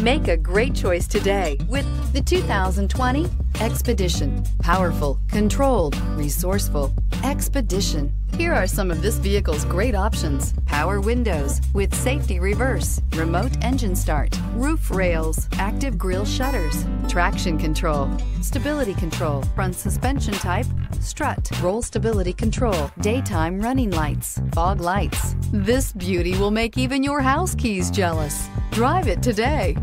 Make a great choice today with the 2020 Expedition. Powerful, controlled, resourceful. Expedition. Here are some of this vehicle's great options. Power windows with safety reverse, remote engine start, roof rails, active grille shutters, traction control, stability control, front suspension type, strut, roll stability control, daytime running lights, fog lights. This beauty will make even your house keys jealous. Drive it today.